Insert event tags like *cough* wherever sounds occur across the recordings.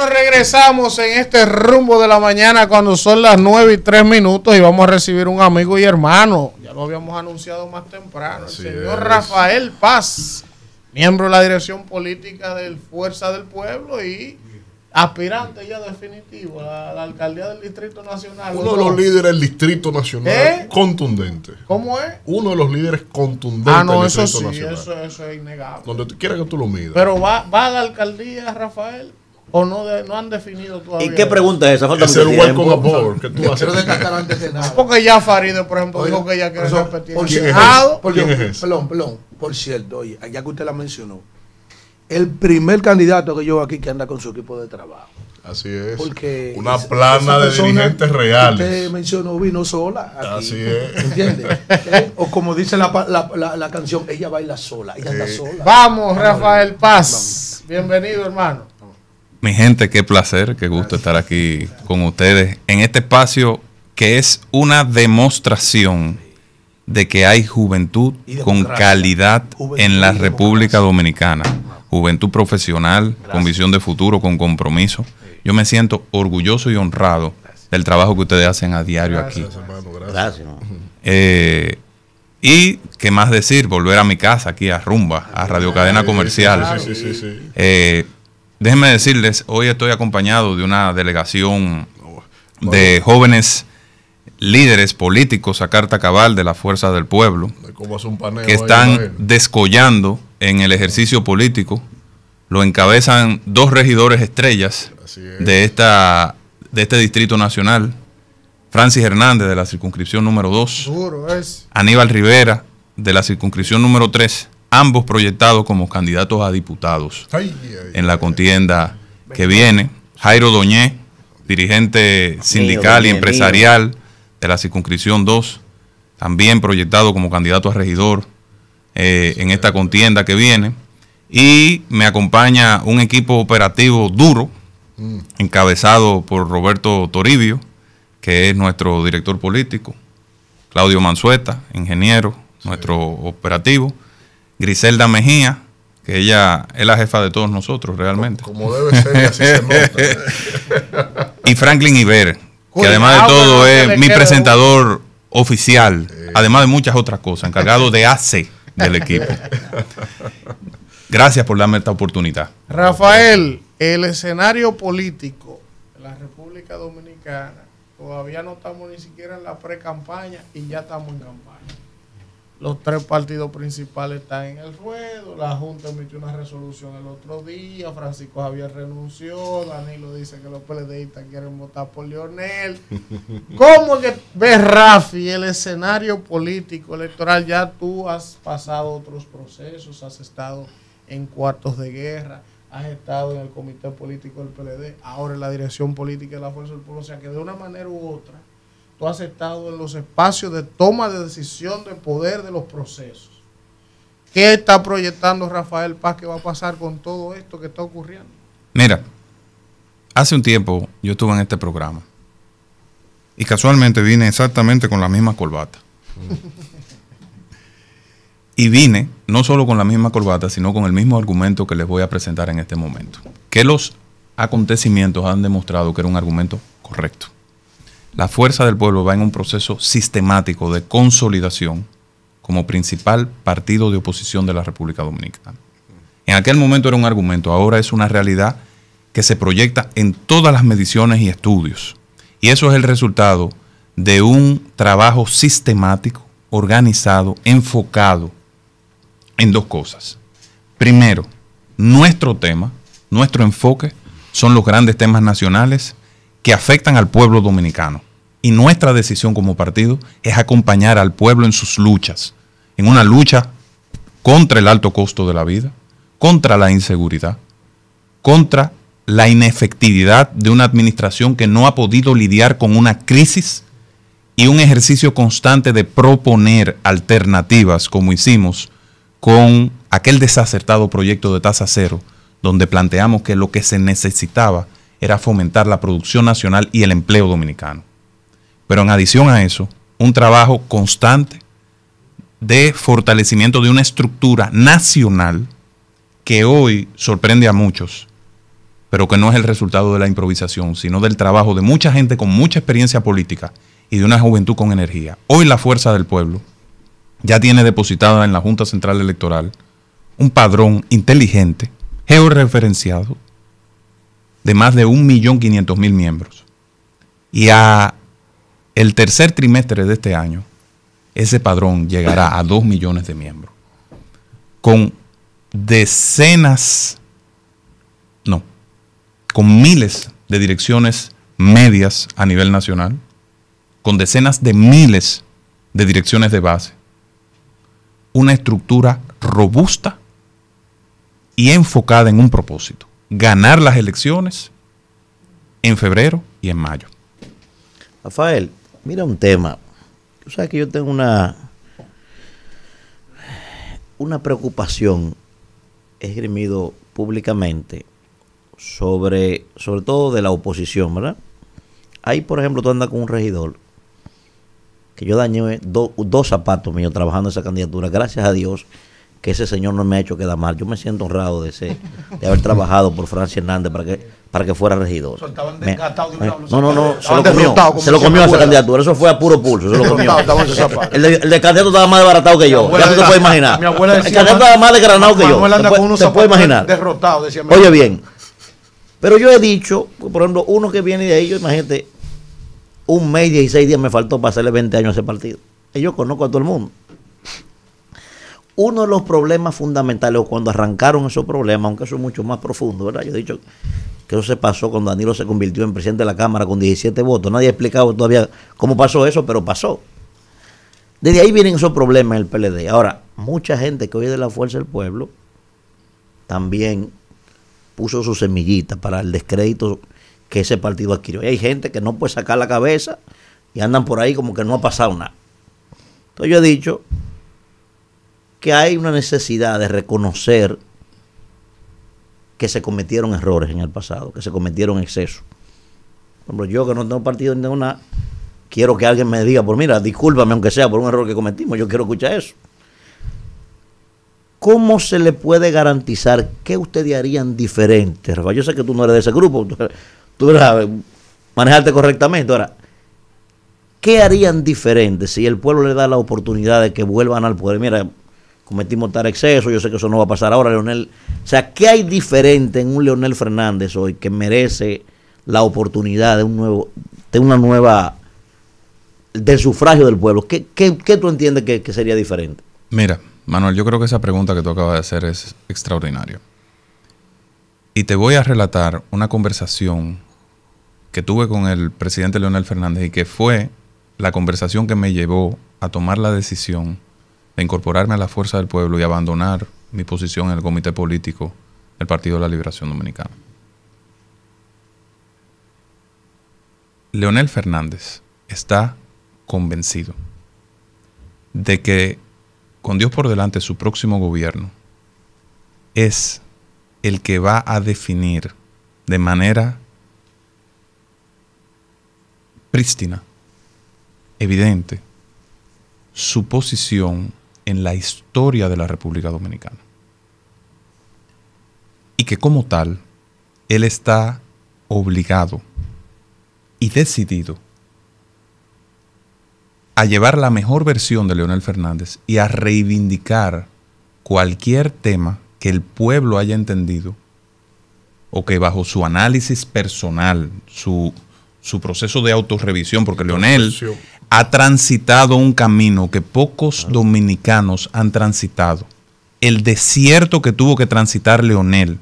Bueno, regresamos en este rumbo de la mañana cuando son las 9 y 3 minutos y vamos a recibir un amigo y hermano. Ya lo habíamos anunciado más temprano. el señor Rafael Paz, miembro de la dirección política del Fuerza del Pueblo y aspirante ya definitivo a la alcaldía del Distrito Nacional. Uno de los líderes del Distrito Nacional ¿Eh? contundente. ¿Cómo es? Uno de los líderes contundentes ah, no, eso sí, Eso, eso, es innegable. Donde quiera que tú lo midas. Pero va, va a la alcaldía, Rafael. ¿O no, no han definido todavía? ¿Y qué pregunta es esa? Falta es el welcome aboard que tú haces. antes de nada. Porque ya Faride, por ejemplo, dijo que ella quiere repetir. Por ¿Quién, es ¿Quién es ese? Perdón, perdón. Por cierto, oye, ya que usted la mencionó, el primer candidato que yo veo aquí que anda con su equipo de trabajo. Así es. Porque Una plana de dirigentes reales. Usted mencionó vino sola. Así es. ¿Entiendes? *laughs* ¿Eh? O como dice la, la, la, canción, ella baila sola. Ella anda sola. Vamos, Rafael Paz. Bienvenido, hermano. Mi gente, qué placer, qué gusto estar aquí con ustedes en este espacio que es una demostración de que hay juventud con calidad en la República Dominicana. Juventud profesional, con visión de futuro, con compromiso. Yo me siento orgulloso y honrado del trabajo que ustedes hacen a diario aquí. gracias. Eh, y qué más decir, volver a mi casa aquí a Rumba, a Radio Cadena Comercial. Sí, sí, sí, eh, Déjenme decirles, hoy estoy acompañado de una delegación de jóvenes líderes políticos a carta cabal de la Fuerza del Pueblo que están descollando en el ejercicio político. Lo encabezan dos regidores estrellas de, esta, de este Distrito Nacional. Francis Hernández de la circunscripción número 2. Aníbal Rivera de la circunscripción número 3 ambos proyectados como candidatos a diputados en la contienda que viene. Jairo Doñé, dirigente sindical y empresarial de la circunscripción 2, también proyectado como candidato a regidor eh, en esta contienda que viene. Y me acompaña un equipo operativo duro, mm. encabezado por Roberto Toribio, que es nuestro director político, Claudio Manzueta, ingeniero, nuestro operativo Griselda Mejía, que ella es la jefa de todos nosotros realmente. Como, debe ser, así se nota. *laughs* y Franklin Iber, que además de todo es mi presentador oficial, además de muchas otras cosas, encargado de AC del equipo. Gracias por darme esta oportunidad. Rafael, el escenario político de la República Dominicana, todavía no estamos ni siquiera en la pre-campaña y ya estamos en campaña. Los tres partidos principales están en el ruedo. La Junta emitió una resolución el otro día. Francisco Javier renunció. Danilo dice que los PLDistas quieren votar por Leonel. *laughs* ¿Cómo que ves, Rafi, el escenario político electoral? Ya tú has pasado otros procesos, has estado en cuartos de guerra, has estado en el comité político del PLD, ahora en la dirección política de la Fuerza del Pueblo. O sea que de una manera u otra tú has estado en los espacios de toma de decisión de poder de los procesos. ¿Qué está proyectando Rafael Paz que va a pasar con todo esto que está ocurriendo? Mira, hace un tiempo yo estuve en este programa y casualmente vine exactamente con la misma corbata. y vine no solo con la misma corbata, sino con el mismo argumento que les voy a presentar en este momento. Que los acontecimientos han demostrado que era un argumento correcto la fuerza del pueblo va en un proceso sistemático de consolidación como principal partido de oposición de la República Dominicana. En aquel momento era un argumento, ahora es una realidad que se proyecta en todas las mediciones y estudios. Y eso es el resultado de un trabajo sistemático, organizado, enfocado en dos cosas. Primero, nuestro tema, nuestro enfoque son los grandes temas nacionales que afectan al pueblo dominicano. Y nuestra decisión como partido es acompañar al pueblo en sus luchas, en una lucha contra el alto costo de la vida, contra la inseguridad, contra la inefectividad de una administración que no ha podido lidiar con una crisis y un ejercicio constante de proponer alternativas como hicimos con aquel desacertado proyecto de tasa cero, donde planteamos que lo que se necesitaba era fomentar la producción nacional y el empleo dominicano. Pero en adición a eso, un trabajo constante de fortalecimiento de una estructura nacional que hoy sorprende a muchos pero que no es el resultado de la improvisación, sino del trabajo de mucha gente con mucha experiencia política y de una juventud con energía. Hoy la fuerza del pueblo ya tiene depositada en la Junta Central Electoral un padrón inteligente, georreferenciado, de más de 1.500.000 miembros. Y a el tercer trimestre de este año, ese padrón llegará a 2 millones de miembros, con decenas, no, con miles de direcciones medias a nivel nacional, con decenas de miles de direcciones de base, una estructura robusta y enfocada en un propósito, ganar las elecciones en febrero y en mayo. Rafael, mira un tema. Tú sabes que yo tengo una, una preocupación esgrimido públicamente sobre, sobre todo de la oposición, ¿verdad? Ahí, por ejemplo, tú andas con un regidor que yo dañé dos zapatos míos trabajando esa candidatura. Gracias a Dios que ese señor no me ha hecho quedar mal. Yo me siento honrado de, ese, de haber trabajado por Francia Hernández para que, para que fuera regidor. no, no, no, se lo comió, se lo comió a esa candidatura. Eso fue a puro pulso, se lo comió. el, de, el de candidato estaba más desbaratado que yo. Ya tú te puedes imaginar. el candidato estaba más desgranado que yo. Te, puedes imaginar. Derrotado, decía Oye bien, pero yo he dicho, por ejemplo, uno que viene de ahí, yo imagínate, un mes y 16 días me faltó para hacerle 20 años a ese partido. Y yo conozco a todo el mundo uno de los problemas fundamentales, cuando arrancaron esos problemas, aunque eso es mucho más profundo, ¿verdad? Yo he dicho que eso se pasó cuando Danilo se convirtió en presidente de la Cámara con 17 votos. Nadie ha explicado todavía cómo pasó eso, pero pasó. Desde ahí vienen esos problemas en el PLD. Ahora, mucha gente que hoy es de la Fuerza del Pueblo también puso su semillita para el descrédito que ese partido adquirió. Y hay gente que no puede sacar la cabeza y andan por ahí como que no ha pasado nada. Entonces yo he dicho que hay una necesidad de reconocer que se cometieron errores en el pasado, que se cometieron excesos. Por ejemplo, yo que no tengo partido ni tengo nada, quiero que alguien me diga, por mira, discúlpame aunque sea por un error que cometimos, yo quiero escuchar eso. ¿Cómo se le puede garantizar que ustedes harían diferente? Yo sé que tú no eres de ese grupo, tú, tú manejarte correctamente. Ahora, ¿qué harían diferente si el pueblo le da la oportunidad de que vuelvan al poder? Mira, cometimos tal exceso, yo sé que eso no va a pasar ahora, Leonel. O sea, ¿qué hay diferente en un Leonel Fernández hoy que merece la oportunidad de un nuevo, de una nueva, del sufragio del pueblo? ¿Qué, tú entiendes que, sería diferente? Mira, Manuel, yo creo que esa pregunta que tú acabas de hacer es extraordinaria. Y te voy a relatar una conversación que tuve con el presidente Leonel Fernández y que fue la conversación que me llevó a tomar la decisión de incorporarme a la fuerza del pueblo y abandonar mi posición en el comité político del Partido de la Liberación Dominicana. Leonel Fernández está convencido de que con Dios por delante su próximo gobierno es el que va a definir de manera prístina, evidente, su posición en la historia de la República Dominicana. Y que como tal, él está obligado y decidido a llevar la mejor versión de Leonel Fernández y a reivindicar cualquier tema que el pueblo haya entendido o que bajo su análisis personal, su, su proceso de autorrevisión, porque Leonel ha transitado un camino que pocos dominicanos han transitado. El desierto que tuvo que transitar Leonel,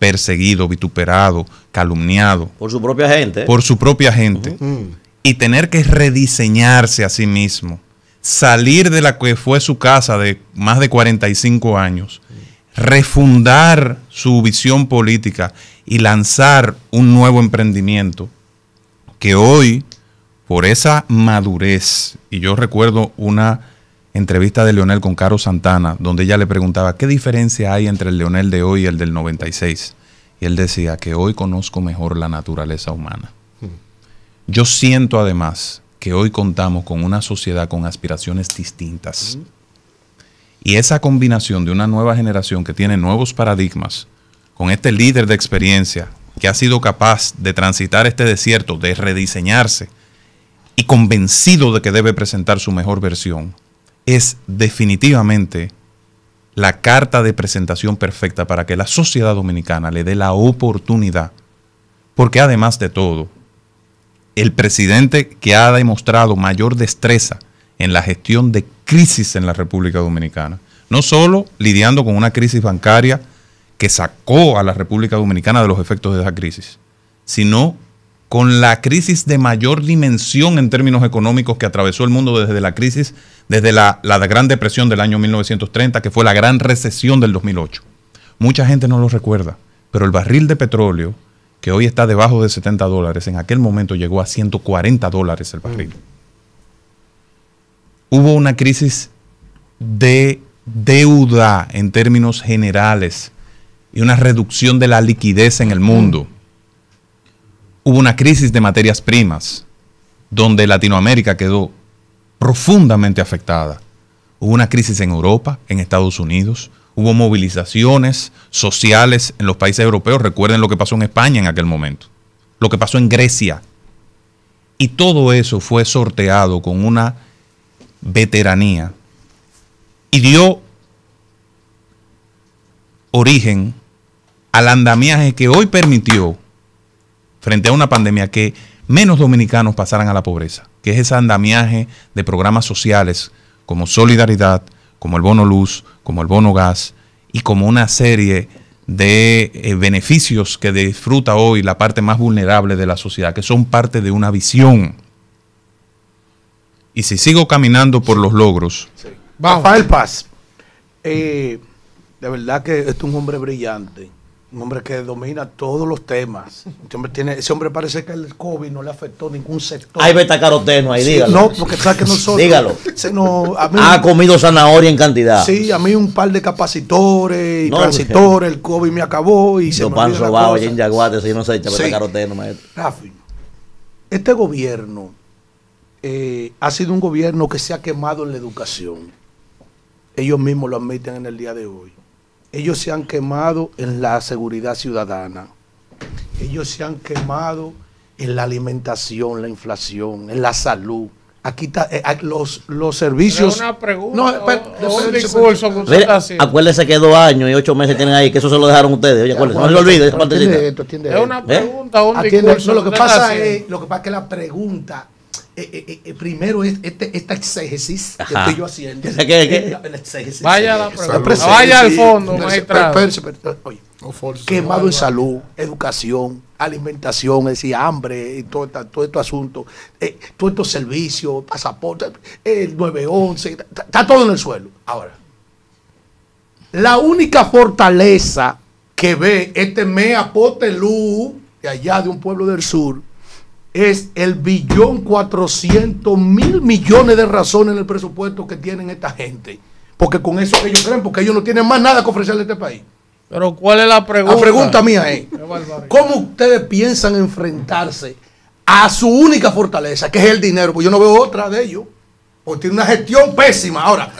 perseguido, vituperado, calumniado. Por su propia gente. Por su propia gente. Y tener que rediseñarse a sí mismo. Salir de la que fue su casa de más de 45 años. Refundar su visión política y lanzar un nuevo emprendimiento que hoy por esa madurez. Y yo recuerdo una entrevista de Leonel con Caro Santana, donde ella le preguntaba, ¿qué diferencia hay entre el Leonel de hoy y el del 96? Y él decía que hoy conozco mejor la naturaleza humana. Yo siento además que hoy contamos con una sociedad con aspiraciones distintas. Y esa combinación de una nueva generación que tiene nuevos paradigmas, con este líder de experiencia, que ha sido capaz de transitar este desierto, de rediseñarse y convencido de que debe presentar su mejor versión, es definitivamente la carta de presentación perfecta para que la sociedad dominicana le dé la oportunidad. Porque además de todo, el presidente que ha demostrado mayor destreza en la gestión de crisis en la República Dominicana, no solo lidiando con una crisis bancaria que sacó a la República Dominicana de los efectos de esa crisis, sino con la crisis de mayor dimensión en términos económicos que atravesó el mundo desde la crisis, desde la, Gran Depresión del año 1930, que fue la gran recesión del 2008. Mucha gente no lo recuerda, pero el barril de petróleo, que hoy está debajo de 70 dólares, en aquel momento llegó a 140 dólares el barril. Hubo una crisis de deuda en términos generales y una reducción de la liquidez en el mundo hubo una crisis de materias primas, donde Latinoamérica quedó profundamente afectada. Hubo una crisis en Europa, en Estados Unidos, hubo movilizaciones sociales en los países europeos. Recuerden lo que pasó en España en aquel momento, lo que pasó en Grecia. Y todo eso fue sorteado con una veteranía y dio origen al andamiaje que hoy permitió frente a una pandemia que menos dominicanos pasaran a la pobreza, que es ese andamiaje de programas sociales como Solidaridad, como el bono luz, como el bono gas y como una serie de eh, beneficios que disfruta hoy la parte más vulnerable de la sociedad, que son parte de una visión. Y si sigo caminando por los logros. Rafael Paz, eh, de verdad que es un hombre brillante un hombre que domina todos los temas. Ese hombre, tiene, ese hombre parece que el COVID no le afectó ningún sector. Hay beta caroteno ahí, dígalo. No, porque sabe que nosotros. dígalo. ha comido zanahoria en cantidad. Sí, a mí un par de capacitores y transitores, el COVID me acabó y se me pan sobao en Yaguate, si no se echa beta caroteno, maestro. Rafi, este gobierno eh, ha sido un gobierno que se ha quemado en la educación. Ellos mismos lo admiten en el día de hoy ellos se han quemado en la seguridad ciudadana. Ellos se han quemado en la alimentación, la inflación, en la salud. Aquí está, eh, los, los servicios. una pregunta. No, un discurso que Acuérdese que dos años y ocho meses tienen ahí, que eso se lo dejaron ustedes. Oye, acuérdese, no se lo olvide Es una pregunta, un discurso. lo, que pasa es, lo que pasa es que la pregunta eh, eh, eh, primero es este, esta exégesis que estoy yo haciendo. *laughs* vaya, la pregunta, vaya al fondo, maestra. quemado en salud, educación, alimentación, es decir, hambre, y todo, todo este asunto, todos estos servicios, pasaporte, el 911, está, todo en el suelo. Ahora, la única fortaleza que ve este mea potelú de allá de un pueblo del sur es el billón cuatrocientos mil millones de razones en el presupuesto que tienen esta gente. Porque con eso que ellos creen, porque ellos no tienen más nada que ofrecerle a este país. Pero ¿cuál es la pregunta? La pregunta mía es, ¿cómo ustedes piensan enfrentarse a su única fortaleza, que es el dinero? Pues yo no veo otra de ellos. Porque tiene una gestión pésima. Ahora,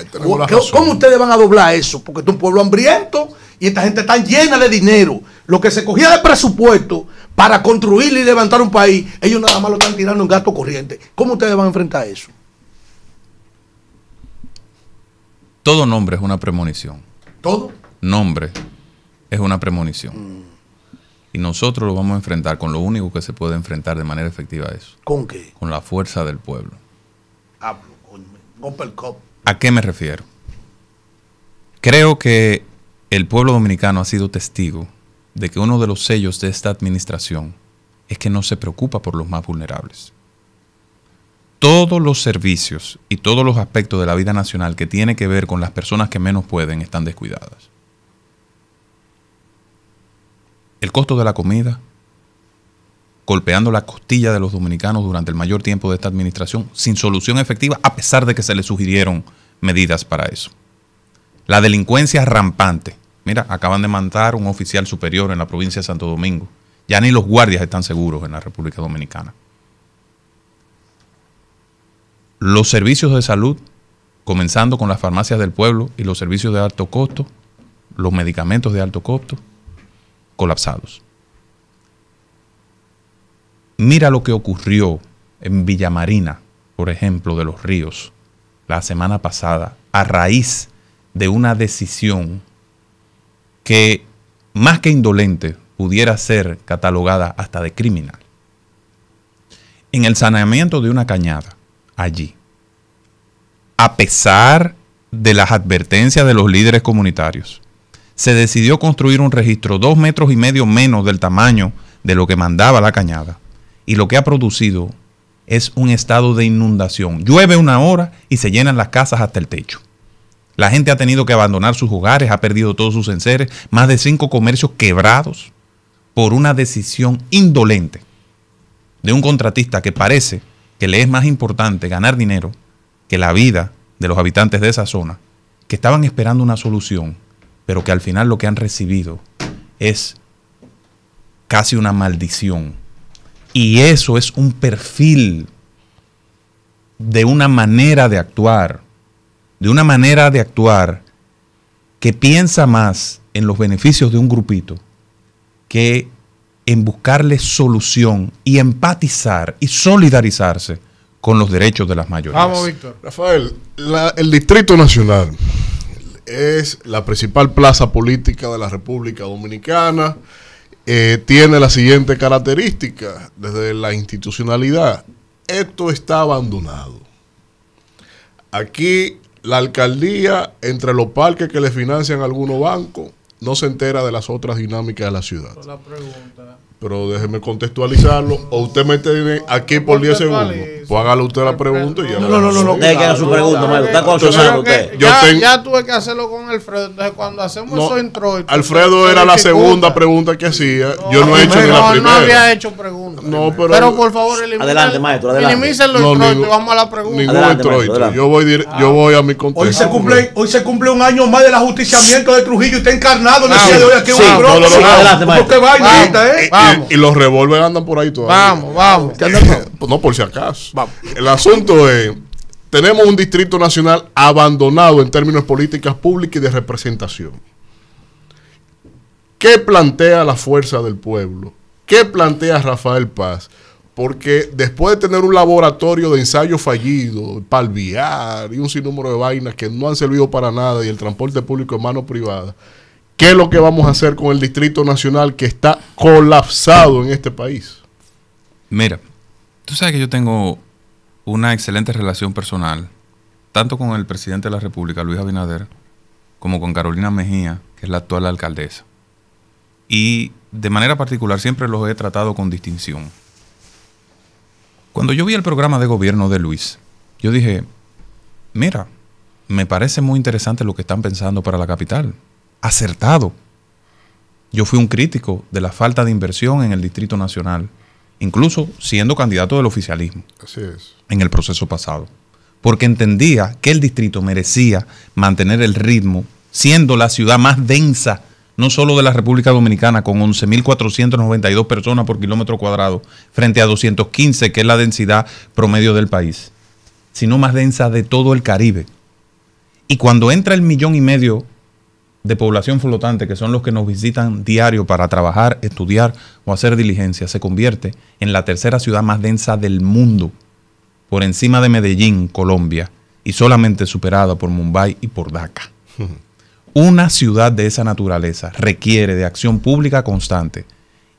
¿cómo ustedes van a doblar eso? Porque es un pueblo hambriento y esta gente está llena de dinero. Lo que se cogía de presupuesto para construir y levantar un país, ellos nada más lo están tirando en gasto corriente. ¿Cómo ustedes van a enfrentar eso? Todo nombre es una premonición. ¿Todo? Nombre es una premonición. Mm. Y nosotros lo vamos a enfrentar con lo único que se puede enfrentar de manera efectiva a eso. ¿Con qué? Con la fuerza del pueblo. Hablo, ¿A qué me refiero? Creo que el pueblo dominicano ha sido testigo de que uno de los sellos de esta administración es que no se preocupa por los más vulnerables. Todos los servicios y todos los aspectos de la vida nacional que tiene que ver con las personas que menos pueden están descuidadas. El costo de la comida, golpeando la costilla de los dominicanos durante el mayor tiempo de esta administración, sin solución efectiva, a pesar de que se le sugirieron medidas para eso. La delincuencia rampante, Mira, acaban de mandar un oficial superior en la provincia de Santo Domingo. Ya ni los guardias están seguros en la República Dominicana. Los servicios de salud, comenzando con las farmacias del pueblo y los servicios de alto costo, los medicamentos de alto costo, colapsados. Mira lo que ocurrió en Villamarina, por ejemplo, de los ríos, la semana pasada, a raíz de una decisión que, más que indolente, pudiera ser catalogada hasta de criminal. En el saneamiento de una cañada, allí, a pesar de las advertencias de los líderes comunitarios, se decidió construir un registro dos metros y medio menos del tamaño de lo que mandaba la cañada. Y lo que ha producido es un estado de inundación. Llueve una hora y se llenan las casas hasta el techo. La gente ha tenido que abandonar sus hogares, ha perdido todos sus enseres, más de cinco comercios quebrados por una decisión indolente de un contratista que parece que le es más importante ganar dinero que la vida de los habitantes de esa zona, que estaban esperando una solución, pero que al final lo que han recibido es casi una maldición. Y eso es un perfil de una manera de actuar, de una manera de actuar que piensa más en los beneficios de un grupito que en buscarle solución y empatizar y solidarizarse con los derechos de las mayorías. Vamos, Víctor. Rafael, el Distrito Nacional es la principal plaza política de la República Dominicana. Eh, tiene la siguiente característica desde la institucionalidad. Esto está abandonado. Aquí la alcaldía, entre los parques que le financian algunos bancos, no se entera de las otras dinámicas de la ciudad. La pregunta pero déjeme contextualizarlo. O usted me tiene aquí por 10 segundos. Pues hágale usted la pregunta y ya. No, no, no, no. no deje que haga su pregunta, Mario. Está con usted. Ya, ya tuve que hacerlo con Alfredo. Entonces, cuando hacemos eso intro. Alfredo era la segunda pregunta que hacía. Yo no he hecho ni la primera. No había hecho preguntas. No, pero. Pero por favor, eliminen. Adelante, maestro. Adelante. Minimicen los introitos y vamos a la pregunta. Ningún introito. Yo voy, yo voy a mi contexto. Hoy se, cumple, hoy se cumple un año más del ajusticiamiento de Trujillo y está encarnado en el día de hoy aquí un Adelante, maestro. Y los revólveres andan por ahí todavía. Vamos, vamos. no, por si acaso. El asunto es, tenemos un distrito nacional abandonado en términos de políticas públicas y de representación. ¿Qué plantea la fuerza del pueblo? ¿Qué plantea Rafael Paz? Porque después de tener un laboratorio de ensayo fallido, palviar y un sinnúmero de vainas que no han servido para nada y el transporte público en mano privada, ¿Qué es lo que vamos a hacer con el Distrito Nacional que está colapsado en este país? Mira, tú sabes que yo tengo una excelente relación personal, tanto con el presidente de la República, Luis Abinader, como con Carolina Mejía, que es la actual alcaldesa. Y de manera particular siempre los he tratado con distinción. Cuando yo vi el programa de gobierno de Luis, yo dije, mira, me parece muy interesante lo que están pensando para la capital acertado. Yo fui un crítico de la falta de inversión en el Distrito Nacional, incluso siendo candidato del oficialismo Así es. en el proceso pasado, porque entendía que el distrito merecía mantener el ritmo, siendo la ciudad más densa, no solo de la República Dominicana, con 11.492 personas por kilómetro cuadrado, frente a 215, que es la densidad promedio del país, sino más densa de todo el Caribe. Y cuando entra el millón y medio de población flotante, que son los que nos visitan diario para trabajar, estudiar o hacer diligencia, se convierte en la tercera ciudad más densa del mundo, por encima de Medellín, Colombia, y solamente superada por Mumbai y por Dhaka. Una ciudad de esa naturaleza requiere de acción pública constante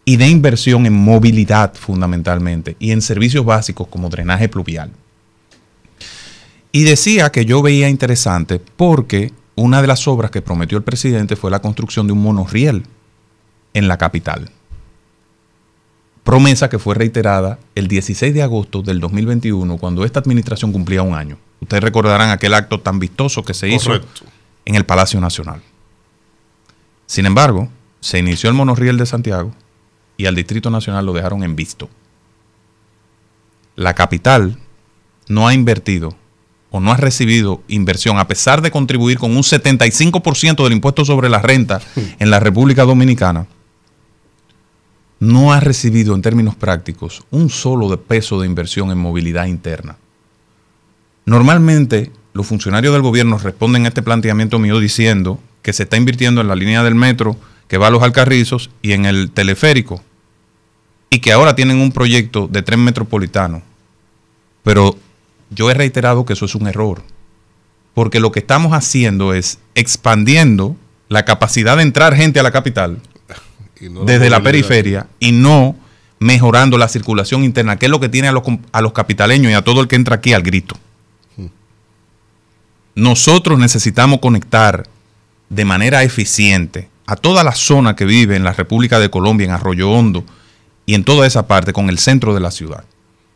y de inversión en movilidad fundamentalmente y en servicios básicos como drenaje pluvial. Y decía que yo veía interesante porque una de las obras que prometió el presidente fue la construcción de un monorriel en la capital. Promesa que fue reiterada el 16 de agosto del 2021, cuando esta administración cumplía un año. Ustedes recordarán aquel acto tan vistoso que se hizo en el Palacio Nacional. Sin embargo, se inició el monorriel de Santiago y al Distrito Nacional lo dejaron en visto. La capital no ha invertido o no ha recibido inversión, a pesar de contribuir con un 75% del impuesto sobre la renta en la República Dominicana, no ha recibido en términos prácticos un solo de peso de inversión en movilidad interna. Normalmente los funcionarios del gobierno responden a este planteamiento mío diciendo que se está invirtiendo en la línea del metro que va a los Alcarrizos y en el teleférico. y que ahora tienen un proyecto de tren metropolitano. Pero yo he reiterado que eso es un error, porque lo que estamos haciendo es expandiendo la capacidad de entrar gente a la capital no desde la periferia y no mejorando la circulación interna, que es lo que tiene a los, a los capitaleños y a todo el que entra aquí al grito. Nosotros necesitamos conectar de manera eficiente a toda la zona que vive en la República de Colombia, en Arroyo Hondo y en toda esa parte con el centro de la ciudad.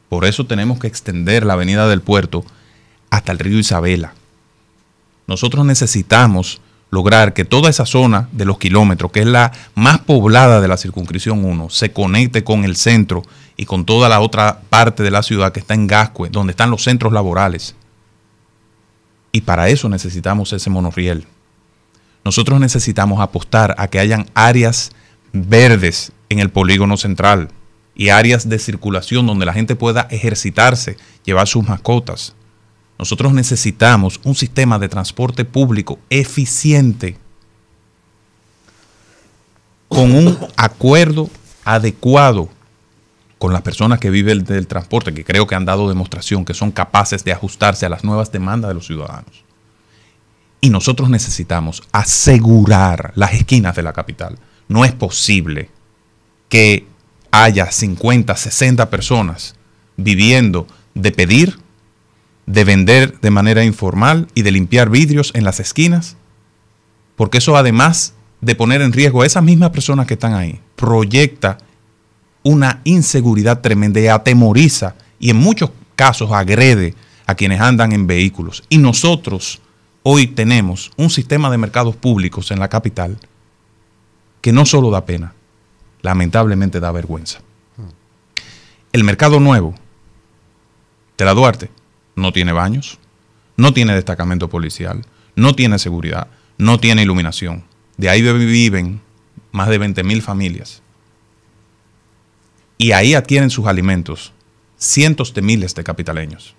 Por eso tenemos que extender la avenida del puerto hasta el río Isabela. Nosotros necesitamos lograr que toda esa zona de los kilómetros, que es la más poblada de la circunscripción 1, se conecte con el centro y con toda la otra parte de la ciudad que está en Gascue, donde están los centros laborales. Y para eso necesitamos ese monorriel. Nosotros necesitamos apostar a que hayan áreas verdes en el polígono central y áreas de circulación donde la gente pueda ejercitarse, llevar sus mascotas. Nosotros necesitamos un sistema de transporte público eficiente con un acuerdo adecuado con las personas que viven del transporte, que creo que han dado demostración que son capaces de ajustarse a las nuevas demandas de los ciudadanos. Y nosotros necesitamos asegurar las esquinas de la capital. No es posible que haya 50, 60 personas viviendo de pedir, de vender de manera informal y de limpiar vidrios en las esquinas, porque eso además de poner en riesgo a esas mismas personas que están ahí, proyecta una inseguridad tremenda y atemoriza y en muchos casos agrede a quienes andan en vehículos. Y nosotros hoy tenemos un sistema de mercados públicos en la capital que no solo da pena, lamentablemente da vergüenza. El mercado nuevo de la Duarte no tiene baños, no tiene destacamento policial, no tiene seguridad, no tiene iluminación. De ahí viven más de 20 mil familias. Y ahí adquieren sus alimentos cientos de miles de capitaleños.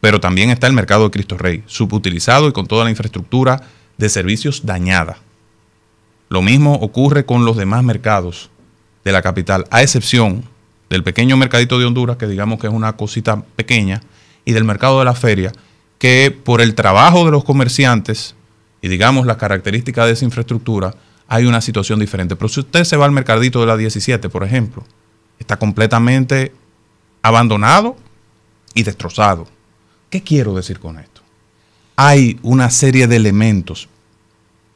Pero también está el mercado de Cristo Rey, subutilizado y con toda la infraestructura de servicios dañada. Lo mismo ocurre con los demás mercados de la capital, a excepción del pequeño mercadito de Honduras, que digamos que es una cosita pequeña, y del mercado de la feria, que por el trabajo de los comerciantes y digamos las características de esa infraestructura, hay una situación diferente. Pero si usted se va al mercadito de la 17, por ejemplo, está completamente abandonado y destrozado. ¿Qué quiero decir con esto? Hay una serie de elementos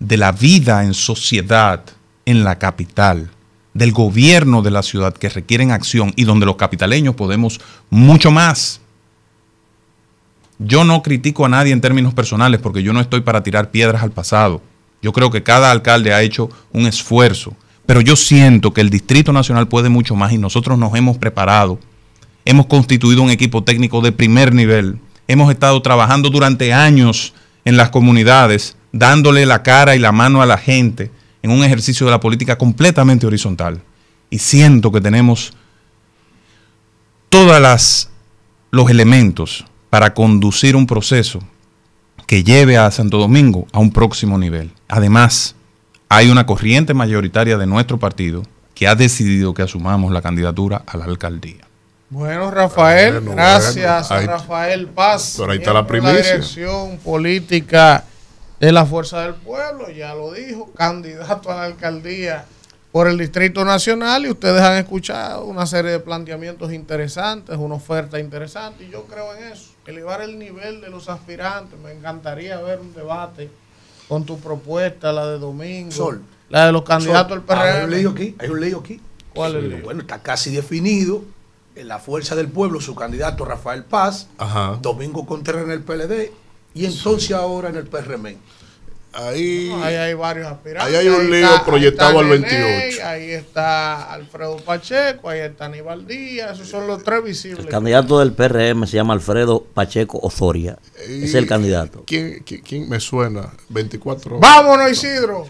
de la vida en sociedad en la capital, del gobierno de la ciudad que requieren acción y donde los capitaleños podemos mucho más. Yo no critico a nadie en términos personales porque yo no estoy para tirar piedras al pasado. Yo creo que cada alcalde ha hecho un esfuerzo, pero yo siento que el Distrito Nacional puede mucho más y nosotros nos hemos preparado. Hemos constituido un equipo técnico de primer nivel. Hemos estado trabajando durante años en las comunidades, dándole la cara y la mano a la gente en un ejercicio de la política completamente horizontal. Y siento que tenemos todos las, los elementos para conducir un proceso que lleve a Santo Domingo a un próximo nivel. Además, hay una corriente mayoritaria de nuestro partido que ha decidido que asumamos la candidatura a la alcaldía. Bueno, Rafael, Bueno, gracias bueno, ahí- a Rafael Paz. Pero ahí está la de La primicia. dirección política de la Fuerza del Pueblo, ya lo dijo, candidato a la alcaldía por el Distrito Nacional y ustedes han escuchado una serie de planteamientos interesantes, una oferta interesante y yo creo en eso, elevar el nivel de los aspirantes. Me encantaría ver un debate con tu propuesta, la de Domingo, Sol. la de los candidatos Sol, del Hay un lío PRM. aquí, hay un lío aquí. ¿Cuál es el lío? Bueno, está casi definido en la fuerza del pueblo su candidato Rafael Paz, Ajá. Domingo Contreras en el PLD y entonces ahora en el PRM. Ahí, No, ahí hay varios aspirantes. Ahí hay un lío está- proyectado al está Neney, 28. Ahí está Alfredo Pacheco, ahí está Aníbal Díaz. Esos son los tres visibles. El candidato del PRM se llama Alfredo Pacheco Osoria. y- Es el candidato. ¿quién, quién, quién me suena? 24 Vámonos, Isidro.